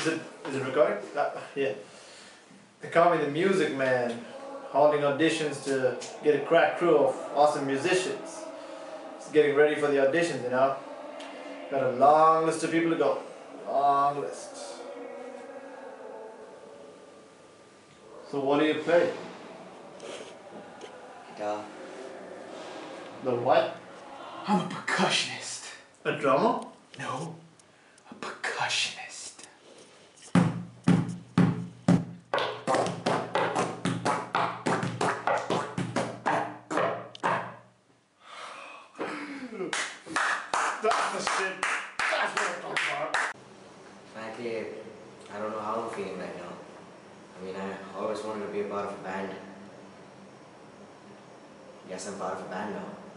Is it is it recording? Uh, yeah. They call me the music man, holding auditions to get a crack crew of awesome musicians. Just getting ready for the auditions, you know. Got a long list of people to go. Long list. So what do you play? Guitar. The what? I'm a percussionist. A drummer? No, a percussionist. That's the shit. That's what I'm talking about. Frankly, I don't know how I'm feeling right now. I mean, I always wanted to be a part of a band. Guess I'm part of a band now.